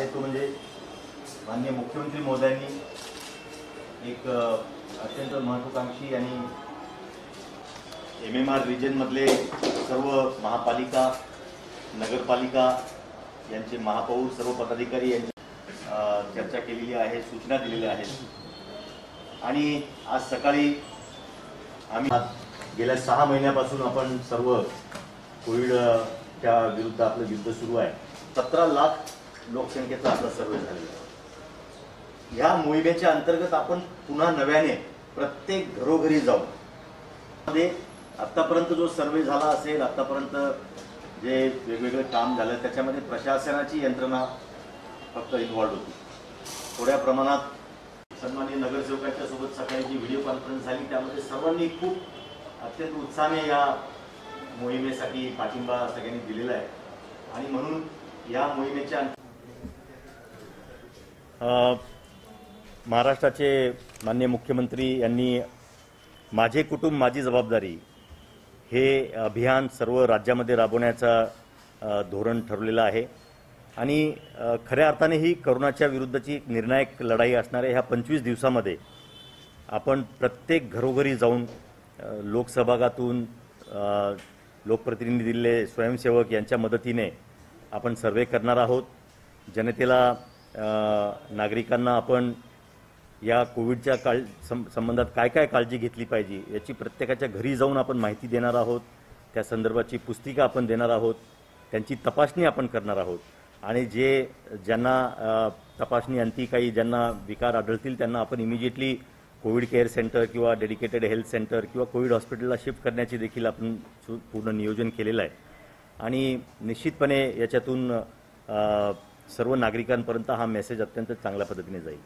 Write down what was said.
आहे तो म्हणजे माननीय मुख्यमंत्री मोदयांनी एक अत्यंत महत्वाकांक्षी आणि एम एम आर रिजनमधले सर्व महापालिका नगरपालिका यांचे महापौर सर्व पदाधिकारी यांची चर्चा केलेली आहे सूचना दिलेल्या आहेत. आणि आज सकाळी आम्ही गेल्या सहा महिन्यापासून आपण सर्व कोविडच्या विरुद्ध आपलं युद्ध सुरू आहे. सतरा लाख लोकसंख्येचा आपला सर्वे झालेला आहे. ह्या मोहिमेच्या अंतर्गत आपण पुन्हा नव्याने प्रत्येक घरोघरी जाऊ. मध्ये आतापर्यंत जो सर्वे झाला असेल आतापर्यंत जे वेगवेगळे काम झालं त्याच्यामध्ये प्रशासनाची यंत्रणा फक्त इन्व्हॉल्ड होती. थोड्या प्रमाणात सन्मान्य नगरसेवकांच्या सोबत सकाळी जी व्हिडिओ कॉन्फरन्स झाली त्यामध्ये सर्वांनी खूप अत्यंत उत्साहाने या मोहिमेसाठी पाठिंबा सगळ्यांनी दिलेला आहे. आणि म्हणून या मोहिमेच्या महाराष्ट्राचे माननीय मुख्यमंत्री यांनी माझे कुटुंब माझी जबाबदारी हे अभियान सर्व राज्यामध्ये राबवण्याचा धोरण ठरवलेलं आहे. आणि खऱ्या अर्थाने ही करोनाच्या विरुद्धची एक निर्णायक लढाई असणाऱ्या ह्या पंचवीस दिवसामध्ये आपण प्रत्येक घरोघरी जाऊन लोकसहभागातून लोकसभागातून लोकप्रतिनिधी दिलेले स्वयंसेवक यांच्या मदतीने आपण सर्वे करणार आहोत. जनतेला नागरिकांना आपण या कोविडच्या काळ सं संबंधात काय काय काळजी घेतली पाहिजे याची प्रत्येकाच्या घरी जाऊन आपण माहिती देणार आहोत त्या संदर्भाची पुस्तिका आपण देणार आहोत त्यांची तपासणी आपण करणार आहोत. आणि जे ज्यांना तपासणी अंती काही ज्यांना विकार आढळतील त्यांना आपण इमिजिएटली कोविड केअर सेंटर किंवा डेडिकेटेड हेल्थ सेंटर किंवा कोविड हॉस्पिटलला शिफ्ट करण्याचे देखील आपण सु- पूर्ण नियोजन केलेलं आहे. आणि निश्चितपणे याच्यातून सर्व नागरिकांपर्यंत हा मेसेज अत्यंत चांगल्या पद्धतीने जाईल.